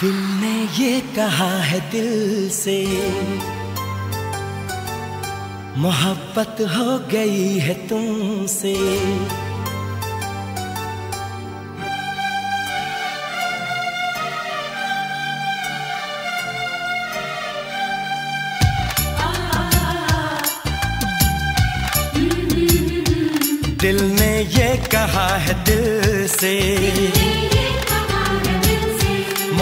दिल ने ये कहा है दिल से। मोहब्बत हो गई है तुमसे। दिल ने ये कहा है दिल से।